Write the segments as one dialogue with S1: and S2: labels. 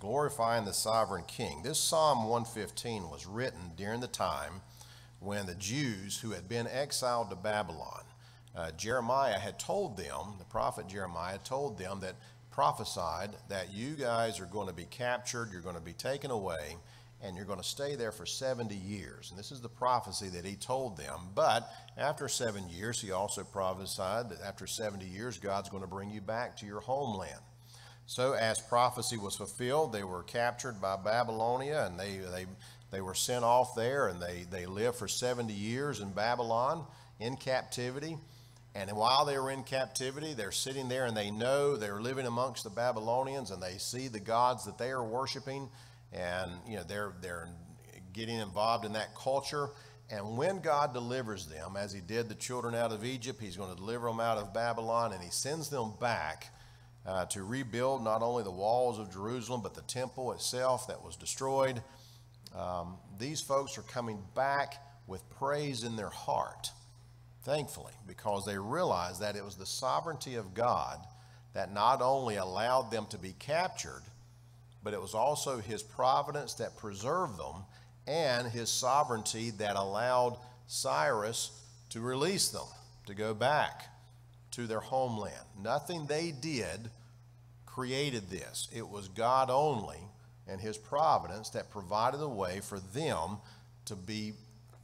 S1: glorifying the sovereign king. This Psalm 115 was written during the time when the Jews who had been exiled to Babylon, uh, Jeremiah had told them, the prophet Jeremiah told them that prophesied that you guys are going to be captured, you're going to be taken away, and you're going to stay there for 70 years. And this is the prophecy that he told them. But after seven years, he also prophesied that after 70 years, God's going to bring you back to your homeland. So, as prophecy was fulfilled, they were captured by Babylonia and they, they, they were sent off there and they, they lived for 70 years in Babylon in captivity. And while they were in captivity, they're sitting there and they know they're living amongst the Babylonians and they see the gods that they are worshiping and you know they're they're getting involved in that culture. And when God delivers them, as He did the children out of Egypt, He's going to deliver them out of Babylon, and He sends them back uh, to rebuild not only the walls of Jerusalem but the temple itself that was destroyed. Um, these folks are coming back with praise in their heart, thankfully, because they realized that it was the sovereignty of God that not only allowed them to be captured but it was also his providence that preserved them and his sovereignty that allowed Cyrus to release them, to go back to their homeland. Nothing they did created this, it was God only and his providence that provided a way for them to be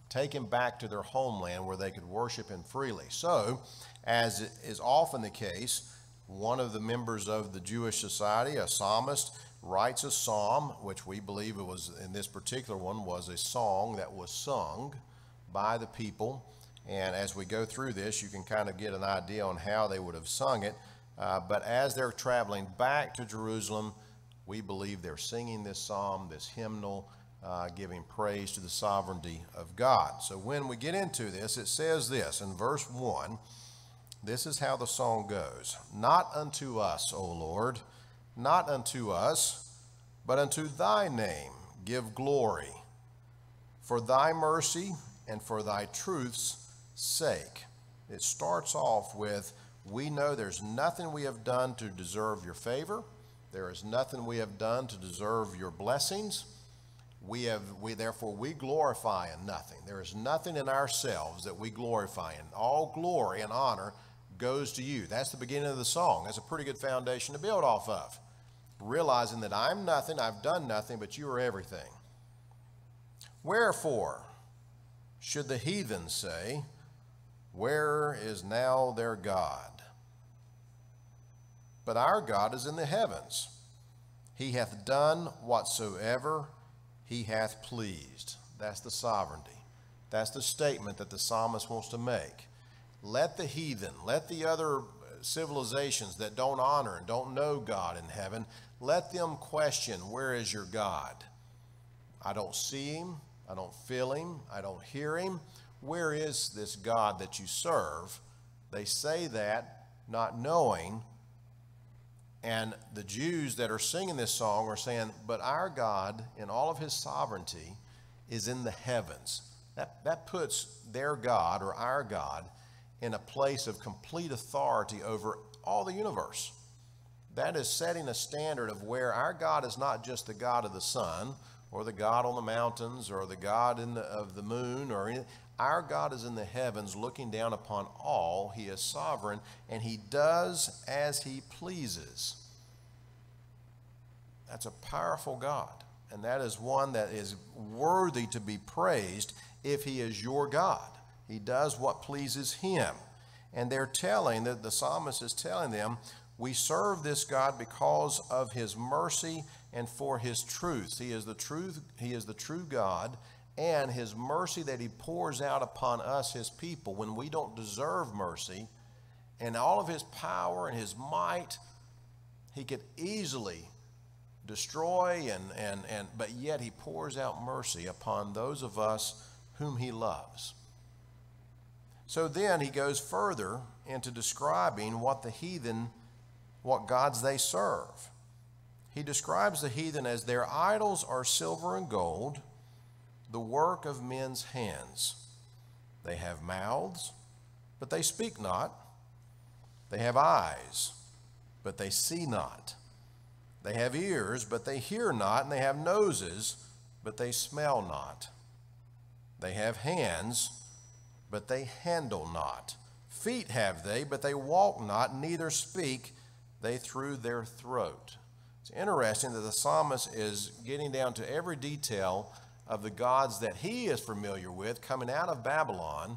S1: taken back to their homeland where they could worship him freely. So, as is often the case, one of the members of the Jewish society, a psalmist, writes a psalm, which we believe it was in this particular one was a song that was sung by the people. And as we go through this, you can kind of get an idea on how they would have sung it. Uh, but as they're traveling back to Jerusalem, we believe they're singing this psalm, this hymnal, uh, giving praise to the sovereignty of God. So when we get into this, it says this in verse 1 this is how the song goes Not unto us, O Lord not unto us, but unto thy name give glory, for thy mercy and for thy truth's sake. It starts off with, We know there's nothing we have done to deserve your favor. There is nothing we have done to deserve your blessings. We have, we therefore we glorify in nothing. There is nothing in ourselves that we glorify in. All glory and honor goes to you. That's the beginning of the song. That's a pretty good foundation to build off of realizing that I'm nothing, I've done nothing, but you are everything. Wherefore should the heathen say, Where is now their God? But our God is in the heavens. He hath done whatsoever he hath pleased. That's the sovereignty. That's the statement that the psalmist wants to make. Let the heathen, let the other civilizations that don't honor and don't know God in heaven, let them question, Where is your God? I don't see him. I don't feel him. I don't hear him. Where is this God that you serve? They say that not knowing. And the Jews that are singing this song are saying, But our God, in all of his sovereignty, is in the heavens. That, that puts their God or our God in a place of complete authority over all the universe. That is setting a standard of where our God is not just the God of the sun or the God on the mountains or the God in the, of the moon or anything. Our God is in the heavens looking down upon all. He is sovereign and he does as he pleases. That's a powerful God. And that is one that is worthy to be praised if he is your God. He does what pleases him. And they're telling that the psalmist is telling them, we serve this God because of his mercy and for his truth. He is the truth, he is the true God, and his mercy that he pours out upon us, his people, when we don't deserve mercy, and all of his power and his might, he could easily destroy and, and, and but yet he pours out mercy upon those of us whom he loves. So then he goes further into describing what the heathen what gods they serve. He describes the heathen as their idols are silver and gold, the work of men's hands. They have mouths, but they speak not. They have eyes, but they see not. They have ears, but they hear not, and they have noses, but they smell not. They have hands, but they handle not. Feet have they, but they walk not, neither speak they through their throat. It's interesting that the psalmist is getting down to every detail of the gods that he is familiar with coming out of Babylon,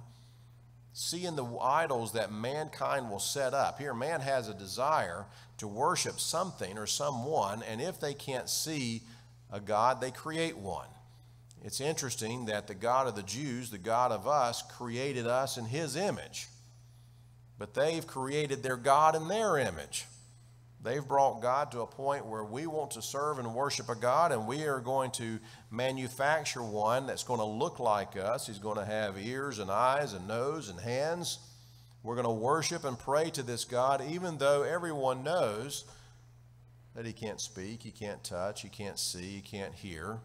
S1: seeing the idols that mankind will set up. Here, man has a desire to worship something or someone, and if they can't see a God, they create one. It's interesting that the God of the Jews, the God of us, created us in his image. But they've created their God in their image. They've brought God to a point where we want to serve and worship a God, and we are going to manufacture one that's going to look like us. He's going to have ears and eyes and nose and hands. We're going to worship and pray to this God, even though everyone knows that He can't speak, He can't touch, He can't see, He can't hear.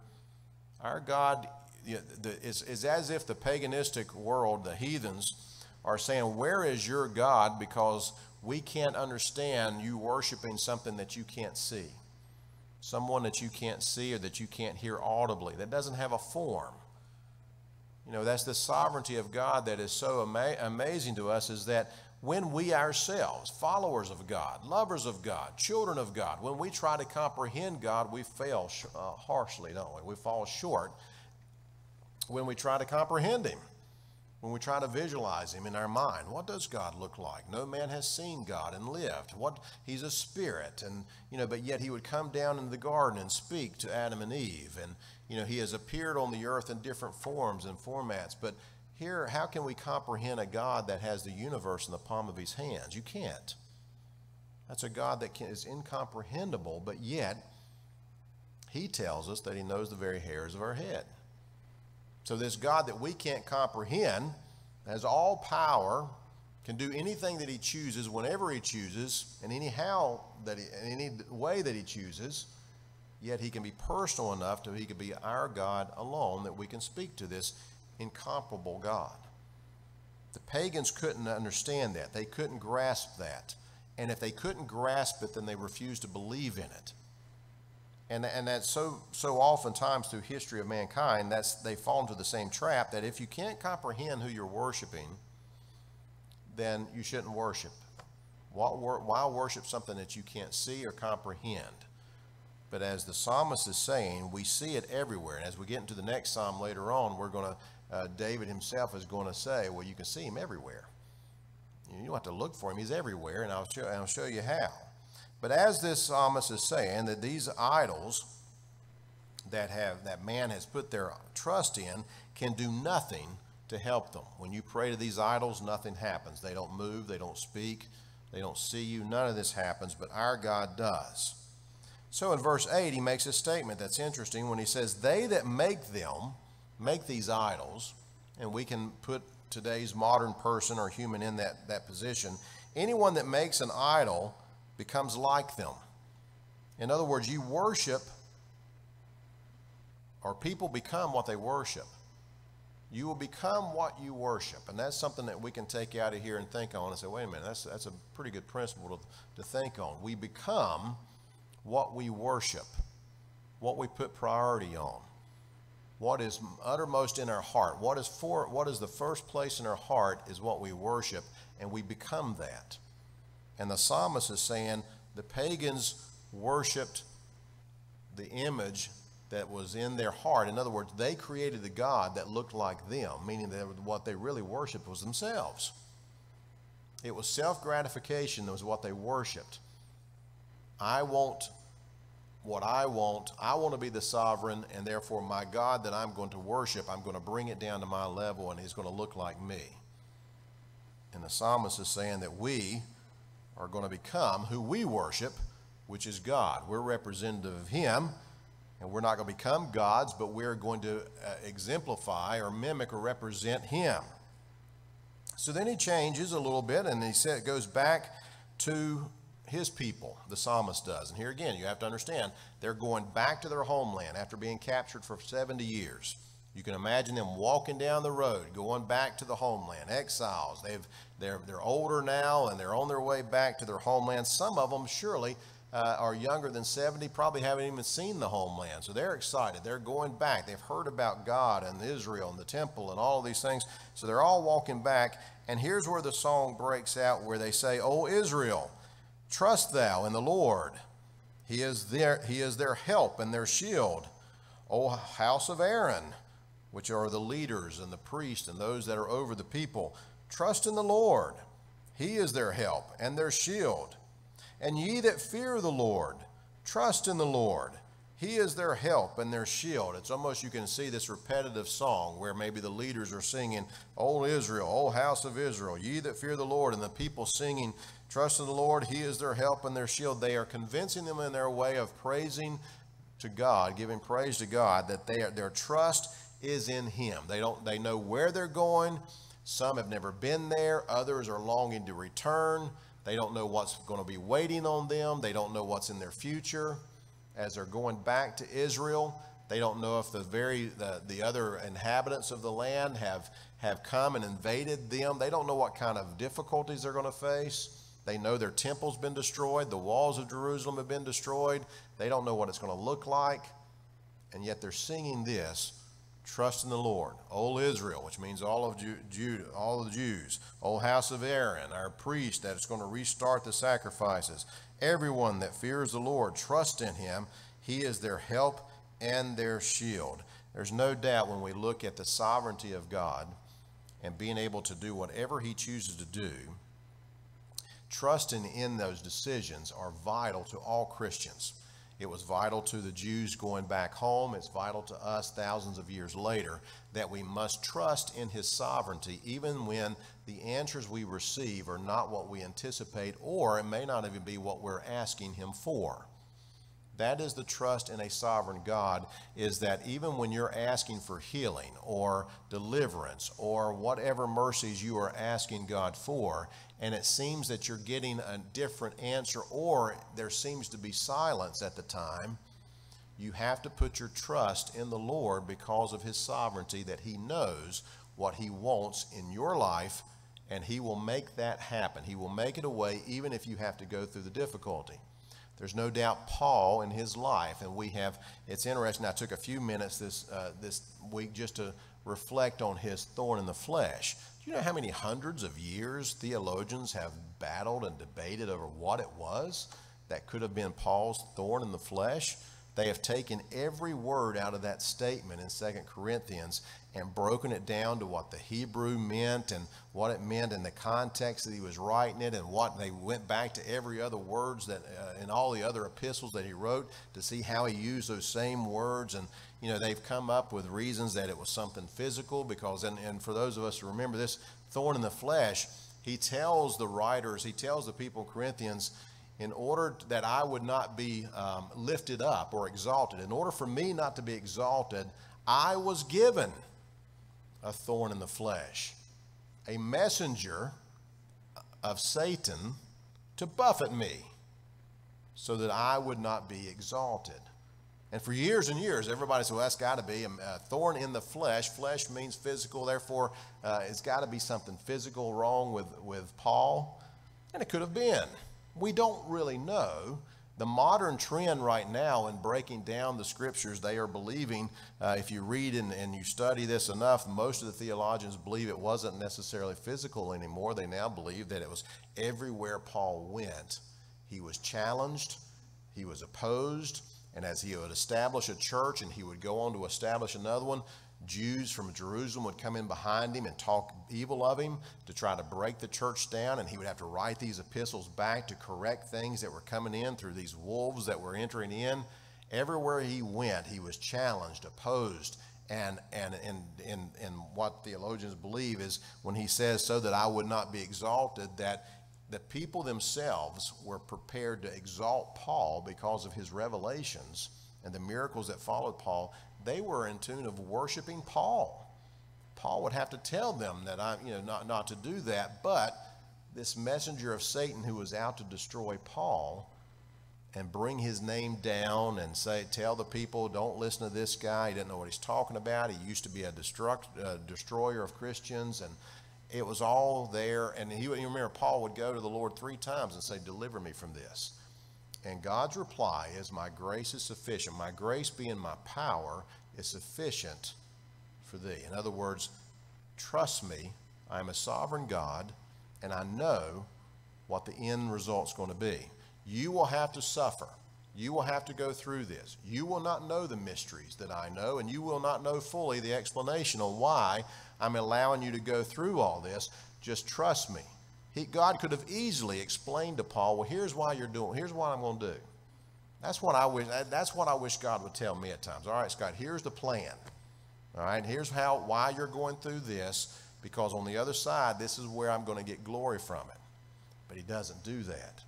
S1: Our God is, is as if the paganistic world, the heathens, are saying, Where is your God? Because we can't understand you worshiping something that you can't see, someone that you can't see or that you can't hear audibly, that doesn't have a form. You know, that's the sovereignty of God that is so ama- amazing to us is that when we ourselves, followers of God, lovers of God, children of God, when we try to comprehend God, we fail sh- uh, harshly, don't we? We fall short when we try to comprehend Him when we try to visualize him in our mind what does god look like? No man has seen god and lived. What he's a spirit and you know but yet he would come down into the garden and speak to adam and eve and you know he has appeared on the earth in different forms and formats but here how can we comprehend a god that has the universe in the palm of his hands? You can't. That's a god that can, is incomprehensible but yet he tells us that he knows the very hairs of our head so, this God that we can't comprehend has all power, can do anything that he chooses whenever he chooses, and anyhow that he, in any way that he chooses. Yet he can be personal enough to he can be our God alone that we can speak to this incomparable God. The pagans couldn't understand that. They couldn't grasp that. And if they couldn't grasp it, then they refused to believe in it. And, and that's so, so oftentimes through history of mankind, that's, they fall into the same trap that if you can't comprehend who you're worshiping, then you shouldn't worship. Why, worship something that you can't see or comprehend? But as the psalmist is saying, we see it everywhere. And as we get into the next psalm later on, we're going to, uh, David himself is going to say, well, you can see him everywhere. You don't have to look for him, he's everywhere, and I'll show, I'll show you how. But as this psalmist is saying, that these idols that have that man has put their trust in can do nothing to help them. When you pray to these idols, nothing happens. They don't move, they don't speak, they don't see you. None of this happens, but our God does. So in verse 8, he makes a statement that's interesting when he says, They that make them, make these idols, and we can put today's modern person or human in that, that position. Anyone that makes an idol becomes like them. In other words, you worship, or people become what they worship. You will become what you worship. And that's something that we can take out of here and think on and say, wait a minute, that's, that's a pretty good principle to, to think on. We become what we worship, what we put priority on, what is uttermost in our heart. What is, for, what is the first place in our heart is what we worship, and we become that. And the psalmist is saying the pagans worshiped the image that was in their heart. In other words, they created the God that looked like them, meaning that what they really worshiped was themselves. It was self gratification that was what they worshiped. I want what I want. I want to be the sovereign, and therefore, my God that I'm going to worship, I'm going to bring it down to my level, and he's going to look like me. And the psalmist is saying that we, are going to become who we worship, which is God. We're representative of Him, and we're not going to become gods, but we're going to uh, exemplify or mimic or represent Him. So then he changes a little bit, and he said, it goes back to his people, the psalmist does. And here again, you have to understand, they're going back to their homeland after being captured for 70 years. You can imagine them walking down the road, going back to the homeland, exiles. They've, they're, they're older now and they're on their way back to their homeland. Some of them surely uh, are younger than 70 probably haven't even seen the homeland. So they're excited. They're going back. They've heard about God and Israel and the temple and all of these things. So they're all walking back. And here's where the song breaks out where they say, O Israel, trust thou in the Lord. He is their, he is their help and their shield. O house of Aaron, which are the leaders and the priests and those that are over the people, trust in the Lord. He is their help and their shield. And ye that fear the Lord, trust in the Lord. He is their help and their shield. It's almost you can see this repetitive song where maybe the leaders are singing, O Israel, O house of Israel, ye that fear the Lord, and the people singing, Trust in the Lord, He is their help and their shield. They are convincing them in their way of praising to God, giving praise to God, that they are, their trust is in Him. They don't they know where they're going. Some have never been there, others are longing to return. They don't know what's going to be waiting on them. They don't know what's in their future as they're going back to Israel. They don't know if the very the, the other inhabitants of the land have have come and invaded them. They don't know what kind of difficulties they're going to face. They know their temple's been destroyed, the walls of Jerusalem have been destroyed. They don't know what it's going to look like. And yet they're singing this Trust in the Lord. O Israel, which means all of Judah, all the Jews. O house of Aaron, our priest that is going to restart the sacrifices. Everyone that fears the Lord, trust in him. He is their help and their shield. There's no doubt when we look at the sovereignty of God and being able to do whatever he chooses to do, trusting in those decisions are vital to all Christians. It was vital to the Jews going back home. It's vital to us thousands of years later that we must trust in His sovereignty, even when the answers we receive are not what we anticipate, or it may not even be what we're asking Him for. That is the trust in a sovereign God, is that even when you're asking for healing or deliverance or whatever mercies you are asking God for, and it seems that you're getting a different answer or there seems to be silence at the time, you have to put your trust in the Lord because of His sovereignty that He knows what He wants in your life and He will make that happen. He will make it away even if you have to go through the difficulty. There's no doubt Paul in his life, and we have, it's interesting, I took a few minutes this, uh, this week just to reflect on his thorn in the flesh. Do you know how many hundreds of years theologians have battled and debated over what it was that could have been Paul's thorn in the flesh? They have taken every word out of that statement in 2 Corinthians and broken it down to what the Hebrew meant and what it meant in the context that he was writing it and what they went back to every other words that uh, in all the other epistles that he wrote to see how he used those same words. And you know they've come up with reasons that it was something physical because and, and for those of us who remember this thorn in the flesh he tells the writers he tells the people in Corinthians in order that I would not be um, lifted up or exalted, in order for me not to be exalted, I was given a thorn in the flesh, a messenger of Satan to buffet me so that I would not be exalted. And for years and years, everybody said, well, that's got to be a, thorn in the flesh. Flesh means physical, therefore, uh, it's got to be something physical wrong with, with Paul. And it could have been. We don't really know. The modern trend right now in breaking down the scriptures, they are believing, uh, if you read and, and you study this enough, most of the theologians believe it wasn't necessarily physical anymore. They now believe that it was everywhere Paul went. He was challenged, he was opposed, and as he would establish a church and he would go on to establish another one, Jews from Jerusalem would come in behind him and talk evil of him to try to break the church down, and he would have to write these epistles back to correct things that were coming in through these wolves that were entering in. Everywhere he went, he was challenged, opposed, and and and and, and what theologians believe is when he says, "So that I would not be exalted," that the people themselves were prepared to exalt Paul because of his revelations and the miracles that followed Paul they were in tune of worshiping Paul. Paul would have to tell them that I, you know, not, not to do that, but this messenger of Satan who was out to destroy Paul and bring his name down and say, tell the people, don't listen to this guy. He didn't know what he's talking about. He used to be a destruct, uh, destroyer of Christians, and it was all there. And he, you remember, Paul would go to the Lord three times and say, deliver me from this. And God's reply is, My grace is sufficient. My grace being my power is sufficient for thee. In other words, trust me, I am a sovereign God, and I know what the end result's going to be. You will have to suffer. You will have to go through this. You will not know the mysteries that I know, and you will not know fully the explanation on why I'm allowing you to go through all this. Just trust me. He, God could have easily explained to Paul, well, here's why you're doing, here's what I'm going to do. That's what I wish, that's what I wish God would tell me at times. All right, Scott, here's the plan. All right, here's how, why you're going through this, because on the other side, this is where I'm going to get glory from it. But he doesn't do that.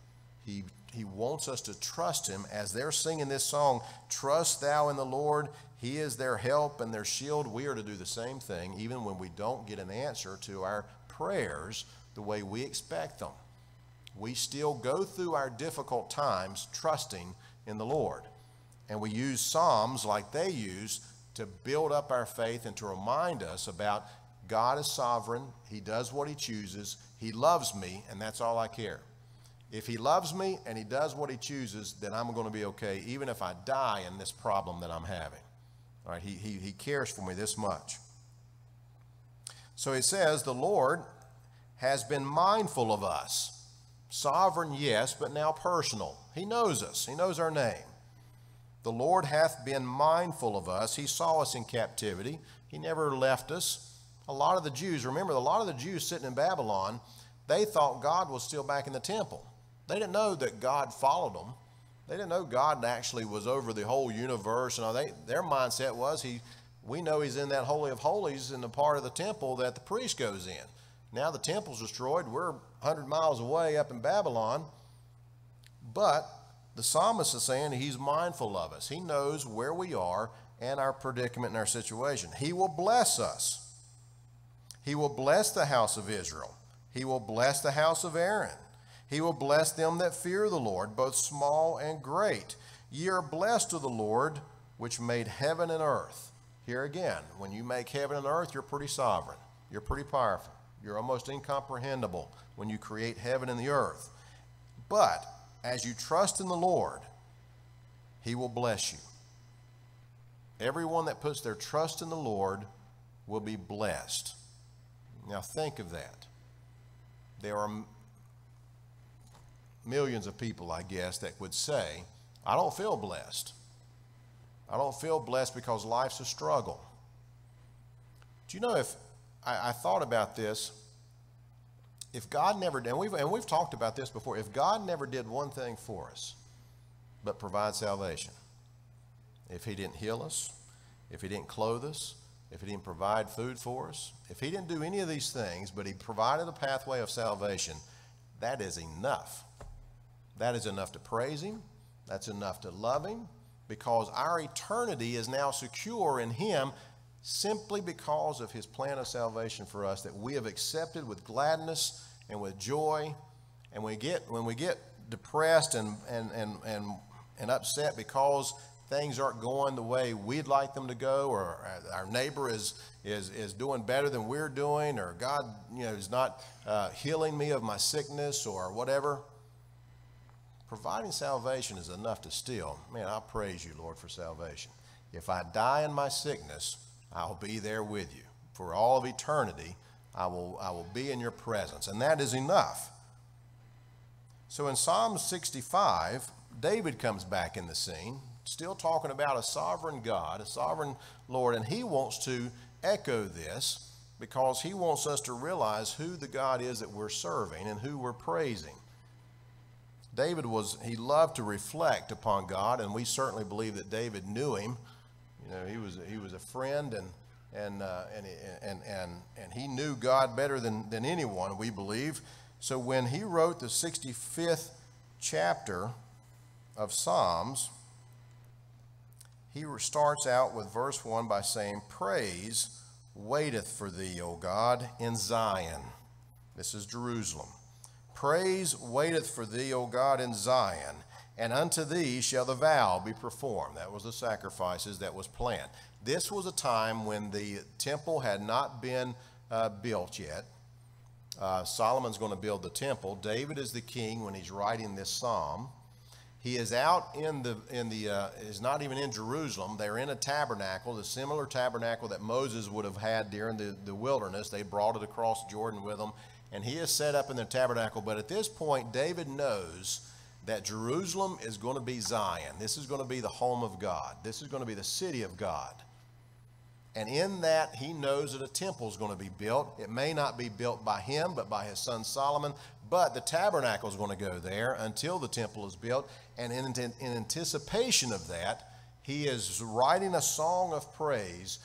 S1: He, he wants us to trust him as they're singing this song, Trust Thou in the Lord. He is their help and their shield. We are to do the same thing, even when we don't get an answer to our prayers the way we expect them. We still go through our difficult times trusting in the Lord. And we use Psalms like they use to build up our faith and to remind us about God is sovereign, He does what He chooses, He loves me, and that's all I care. If He loves me and He does what He chooses, then I'm going to be okay, even if I die in this problem that I'm having. All right, He, he, he cares for me this much. So He says, The Lord has been mindful of us. Sovereign, yes, but now personal. He knows us, He knows our name. The Lord hath been mindful of us. He saw us in captivity, He never left us. A lot of the Jews, remember, a lot of the Jews sitting in Babylon, they thought God was still back in the temple. They didn't know that God followed them. They didn't know God actually was over the whole universe. And they, their mindset was, he, we know He's in that Holy of Holies in the part of the temple that the priest goes in. Now the temple's destroyed. We're 100 miles away up in Babylon. But the psalmist is saying he's mindful of us. He knows where we are and our predicament and our situation. He will bless us. He will bless the house of Israel. He will bless the house of Aaron. He will bless them that fear the Lord, both small and great. Ye are blessed of the Lord, which made heaven and earth. Here again, when you make heaven and earth, you're pretty sovereign. You're pretty powerful. You're almost incomprehensible when you create heaven and the earth. But as you trust in the Lord, He will bless you. Everyone that puts their trust in the Lord will be blessed. Now, think of that. There are millions of people, I guess, that would say, I don't feel blessed. I don't feel blessed because life's a struggle. Do you know if I, I thought about this. If God never did, and we've, and we've talked about this before, if God never did one thing for us but provide salvation, if He didn't heal us, if He didn't clothe us, if He didn't provide food for us, if He didn't do any of these things, but He provided a pathway of salvation, that is enough. That is enough to praise Him. That's enough to love Him because our eternity is now secure in Him simply because of his plan of salvation for us that we have accepted with gladness and with joy. And we get, when we get depressed and, and, and, and, and upset because things aren't going the way we'd like them to go, or our neighbor is, is, is doing better than we're doing, or God you know, is not uh, healing me of my sickness, or whatever. Providing salvation is enough to still, man, I praise you, Lord, for salvation. If I die in my sickness, I'll be there with you. For all of eternity, I will, I will be in your presence. And that is enough. So in Psalm 65, David comes back in the scene, still talking about a sovereign God, a sovereign Lord, and he wants to echo this because he wants us to realize who the God is that we're serving and who we're praising. David was, he loved to reflect upon God, and we certainly believe that David knew him you know, he was he was a friend and and uh, and, and and and he knew God better than than anyone. We believe. So when he wrote the 65th chapter of Psalms, he starts out with verse 1 by saying, Praise waiteth for thee, O God, in Zion. This is Jerusalem. Praise waiteth for thee, O God, in Zion and unto thee shall the vow be performed. That was the sacrifices that was planned. This was a time when the temple had not been uh, built yet. Uh, Solomon's going to build the temple. David is the king when he's writing this psalm. He is out in the in the uh, is not even in Jerusalem. They're in a tabernacle, the similar tabernacle that Moses would have had during the, the wilderness. They brought it across Jordan with them, and he is set up in the tabernacle. But at this point, David knows that Jerusalem is going to be Zion. This is going to be the home of God. This is going to be the city of God. And in that, he knows that a temple is going to be built. It may not be built by him, but by his son Solomon. But the tabernacle is going to go there until the temple is built. And in, in anticipation of that, he is writing a song of praise.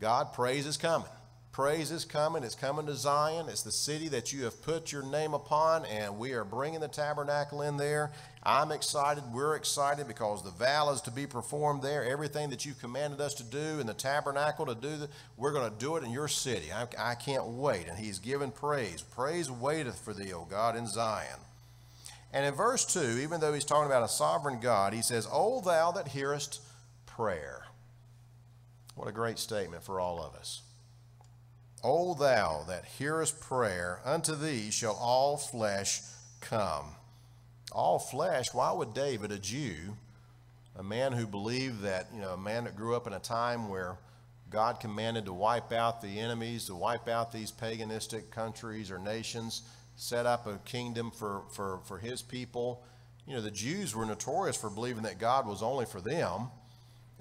S1: God, praise is coming. Praise is coming. It's coming to Zion. It's the city that you have put your name upon, and we are bringing the tabernacle in there. I'm excited. We're excited because the vow is to be performed there. Everything that you've commanded us to do in the tabernacle to do, the, we're going to do it in your city. I, I can't wait. And he's given praise. Praise waiteth for thee, O God, in Zion. And in verse 2, even though he's talking about a sovereign God, he says, O thou that hearest prayer. What a great statement for all of us. O thou that hearest prayer, unto thee shall all flesh come. All flesh, why would David, a Jew, a man who believed that, you know, a man that grew up in a time where God commanded to wipe out the enemies, to wipe out these paganistic countries or nations, set up a kingdom for, for, for his people. You know, the Jews were notorious for believing that God was only for them.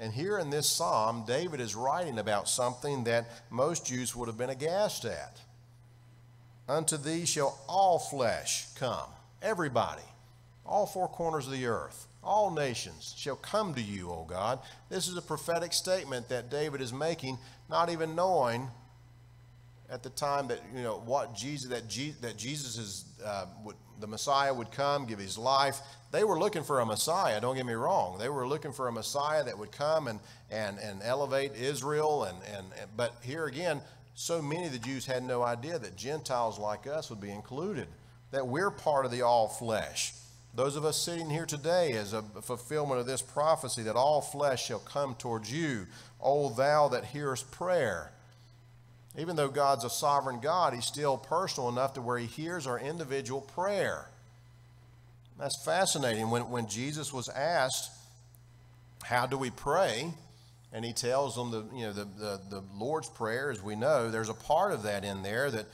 S1: And here in this psalm, David is writing about something that most Jews would have been aghast at. Unto thee shall all flesh come, everybody, all four corners of the earth, all nations shall come to you, O God. This is a prophetic statement that David is making, not even knowing at the time that you know what Jesus that, Je- that Jesus is uh, would, the Messiah would come, give his life. They were looking for a Messiah. Don't get me wrong. They were looking for a Messiah that would come and and and elevate Israel. And and, but here again, so many of the Jews had no idea that Gentiles like us would be included. That we're part of the all flesh. Those of us sitting here today as a fulfillment of this prophecy that all flesh shall come towards you, O thou that hearest prayer. Even though God's a sovereign God, He's still personal enough to where He hears our individual prayer. That's fascinating. When, when Jesus was asked, How do we pray? and he tells them the, you know, the, the, the Lord's Prayer, as we know, there's a part of that in there that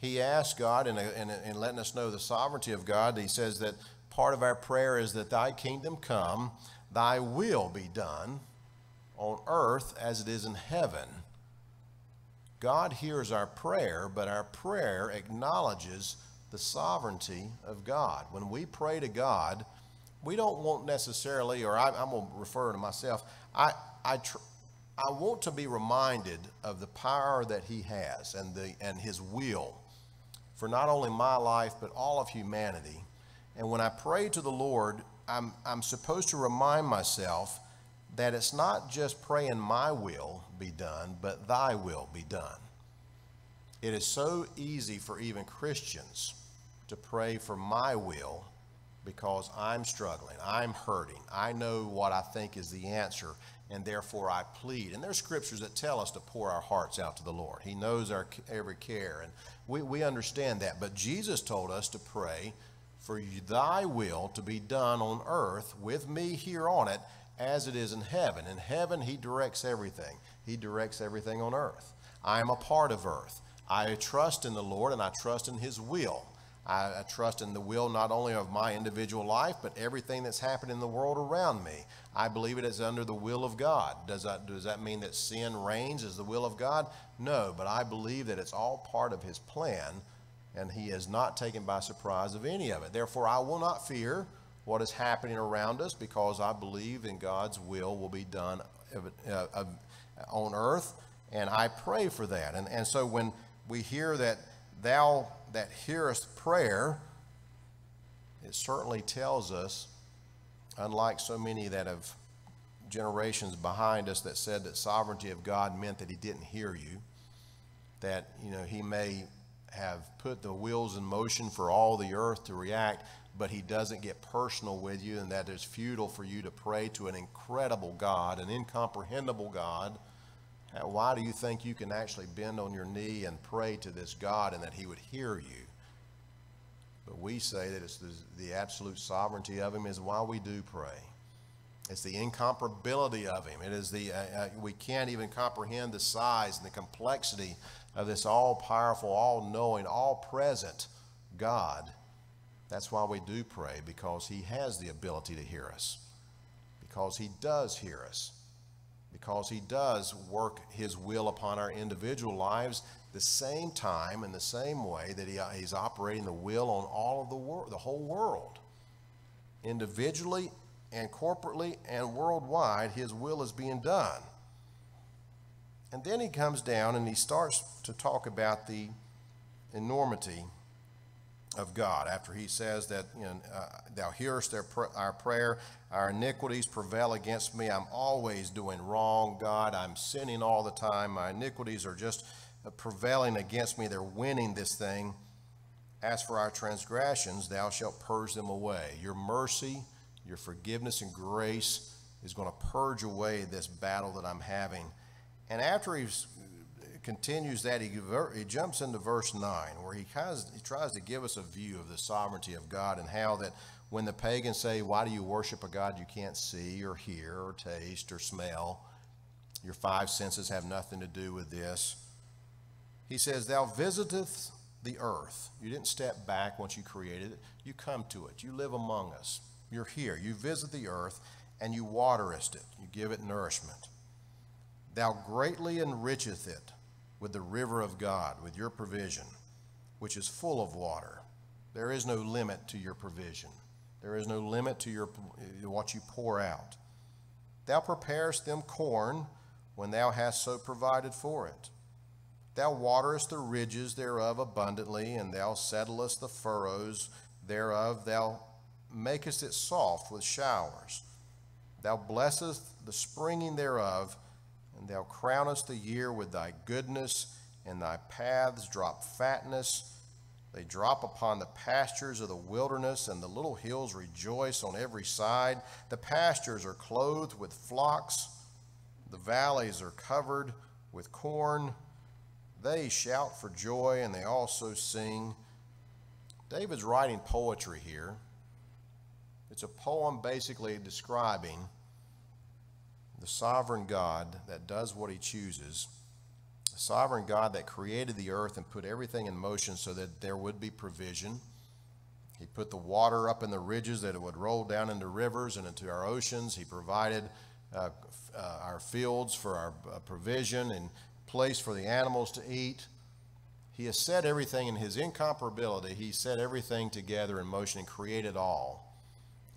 S1: he asks God, and in, in letting us know the sovereignty of God, he says that part of our prayer is that thy kingdom come, thy will be done on earth as it is in heaven. God hears our prayer, but our prayer acknowledges the sovereignty of God. When we pray to God, we don't want necessarily, or I, am going to refer to myself, I, I, I want to be reminded of the power that He has and, the, and His will for not only my life, but all of humanity. And when I pray to the Lord, I'm, I'm supposed to remind myself that it's not just praying my will be done, but thy will be done. It is so easy for even Christians to pray for my will because I'm struggling, I'm hurting, I know what I think is the answer, and therefore I plead. And there's scriptures that tell us to pour our hearts out to the Lord. He knows our every care, and we, we understand that. But Jesus told us to pray for thy will to be done on earth with me here on it as it is in heaven. In heaven, He directs everything, He directs everything on earth. I am a part of earth. I trust in the Lord and I trust in His will. I, I, trust in the will not only of my individual life, but everything that's happening in the world around me. I believe it is under the will of God. Does that, does that mean that sin reigns as the will of God? No, but I believe that it's all part of His plan, and He is not taken by surprise of any of it. Therefore, I will not fear what is happening around us because I believe in God's will will be done uh, on earth, and I pray for that. And, and so when we hear that thou that hearest prayer, it certainly tells us, unlike so many that have generations behind us that said that sovereignty of God meant that he didn't hear you, that you know he may have put the wheels in motion for all the earth to react, but he doesn't get personal with you, and that it's futile for you to pray to an incredible God, an incomprehensible God. Why do you think you can actually bend on your knee and pray to this God and that he would hear you? But we say that it's the, the absolute sovereignty of Him is why we do pray. It's the incomparability of Him. It is the, uh, uh, we can't even comprehend the size and the complexity of this all powerful, all knowing, all present God. That's why we do pray, because He has the ability to hear us, because He does hear us, because He does work His will upon our individual lives the same time and the same way that he, He's operating the will on all of the world, the whole world. Individually and corporately and worldwide, His will is being done. And then he comes down and he starts to talk about the enormity of God. After he says that you know, uh, thou hearest pr- our prayer our iniquities prevail against me i'm always doing wrong god i'm sinning all the time my iniquities are just uh, prevailing against me they're winning this thing. As for our transgressions thou shalt purge them away. Your mercy your forgiveness and grace is going to purge away this battle that i'm having. And after he continues that, he, he jumps into verse 9, where he, has, he tries to give us a view of the sovereignty of God and how that when the pagans say, Why do you worship a God you can't see or hear or taste or smell? Your five senses have nothing to do with this. He says, Thou visiteth the earth. You didn't step back once you created it, you come to it. You live among us. You're here. You visit the earth and you waterest it, you give it nourishment. Thou greatly enricheth it with the river of God, with your provision, which is full of water. There is no limit to your provision. There is no limit to your, what you pour out. Thou preparest them corn when thou hast so provided for it. Thou waterest the ridges thereof abundantly, and thou settlest the furrows thereof. Thou makest it soft with showers. Thou blessest the springing thereof and thou crownest the year with thy goodness, and thy paths drop fatness. They drop upon the pastures of the wilderness, and the little hills rejoice on every side. The pastures are clothed with flocks, the valleys are covered with corn. They shout for joy, and they also sing. David's writing poetry here. It's a poem basically describing the sovereign God that does what he chooses, the sovereign God that created the earth and put everything in motion so that there would be provision. He put the water up in the ridges that it would roll down into rivers and into our oceans. He provided uh, uh, our fields for our uh, provision and place for the animals to eat. He has set everything in his incomparability. He set everything together in motion and created all.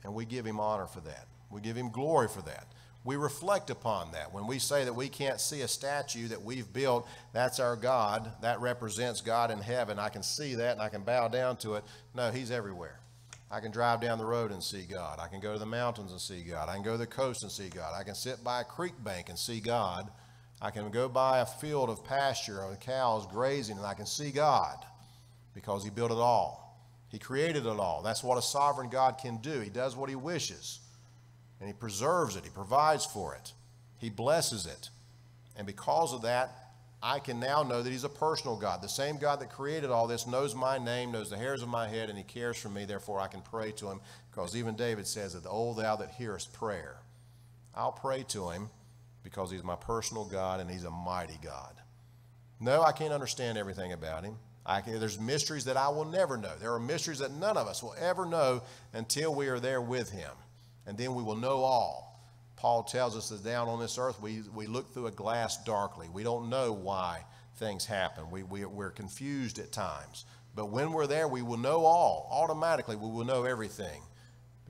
S1: And we give him honor for that. We give him glory for that we reflect upon that. When we say that we can't see a statue that we've built, that's our God. That represents God in heaven. I can see that and I can bow down to it. No, He's everywhere. I can drive down the road and see God. I can go to the mountains and see God. I can go to the coast and see God. I can sit by a creek bank and see God. I can go by a field of pasture or cows grazing and I can see God because He built it all. He created it all. That's what a sovereign God can do. He does what He wishes and He preserves it, He provides for it, He blesses it. And because of that, I can now know that He's a personal God. The same God that created all this knows my name, knows the hairs of my head, and He cares for me. Therefore, I can pray to Him because even David says that, O thou that hearest prayer, I'll pray to Him because He's my personal God and He's a mighty God. No, I can't understand everything about Him. Can, there's mysteries that I will never know. There are mysteries that none of us will ever know until we are there with Him and then we will know all. Paul tells us that down on this earth, we, we look through a glass darkly. We don't know why things happen. We, we, we're confused at times. But when we're there, we will know all. Automatically, we will know everything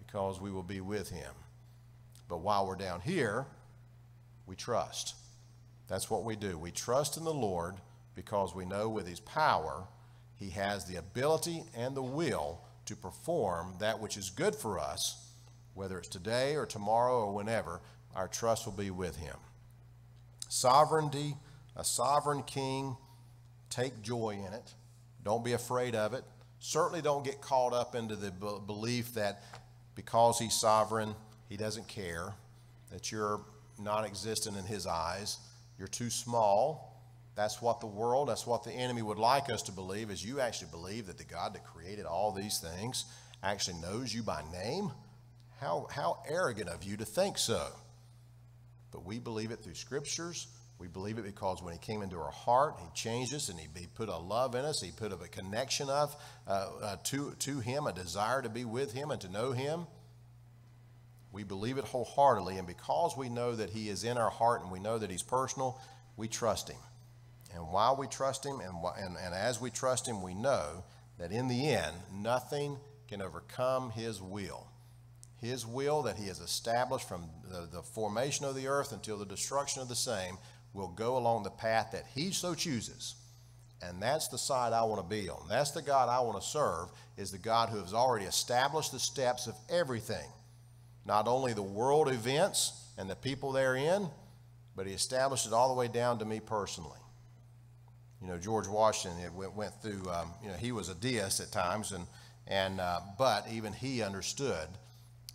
S1: because we will be with Him. But while we're down here, we trust. That's what we do. We trust in the Lord because we know with His power, He has the ability and the will to perform that which is good for us whether it's today or tomorrow or whenever, our trust will be with him. Sovereignty, a sovereign king, take joy in it. Don't be afraid of it. Certainly don't get caught up into the belief that because he's sovereign, he doesn't care, that you're non existent in his eyes, you're too small, That's what the world, that's what the enemy would like us to believe, is you actually believe that the God that created all these things actually knows you by name? How, how arrogant of you to think so. But we believe it through scriptures. We believe it because when he came into our heart, he changed us and he, he put a love in us. He put a connection of uh, uh, to, to him, a desire to be with him and to know him. We believe it wholeheartedly. And because we know that he is in our heart and we know that he's personal, we trust him. And while we trust him and, and, and as we trust him, we know that in the end, nothing can overcome his will. His will that he has established from the, the formation of the earth until the destruction of the same will go along the path that he so chooses. And that's the side I want to be on. That's the God I want to serve, is the God who has already established the steps of everything. Not only the world events and the people therein, but he established it all the way down to me personally. You know, George Washington went, went through, um, you know, he was a deist at times, and, and, uh, but even he understood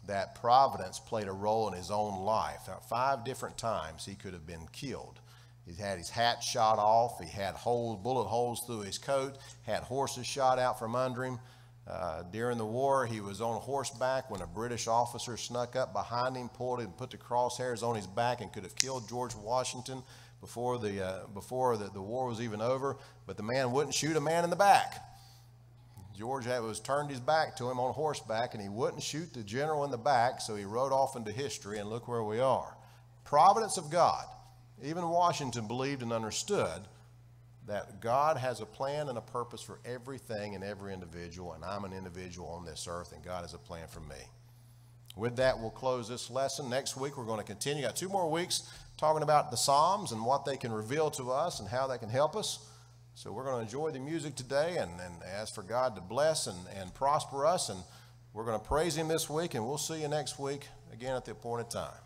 S1: that providence played a role in his own life. five different times he could have been killed. He had his hat shot off. He had holes, bullet holes through his coat. Had horses shot out from under him. Uh, during the war, he was on horseback when a British officer snuck up behind him, pulled him, put the crosshairs on his back, and could have killed George Washington before the uh, before the, the war was even over. But the man wouldn't shoot a man in the back. George was turned his back to him on horseback, and he wouldn't shoot the general in the back, so he rode off into history, and look where we are. Providence of God. Even Washington believed and understood that God has a plan and a purpose for everything and every individual, and I'm an individual on this earth, and God has a plan for me. With that, we'll close this lesson. Next week, we're going to continue. Got two more weeks talking about the Psalms and what they can reveal to us and how they can help us. So we're going to enjoy the music today and, and ask for God to bless and, and prosper us. And we're going to praise Him this week, and we'll see you next week again at the appointed time.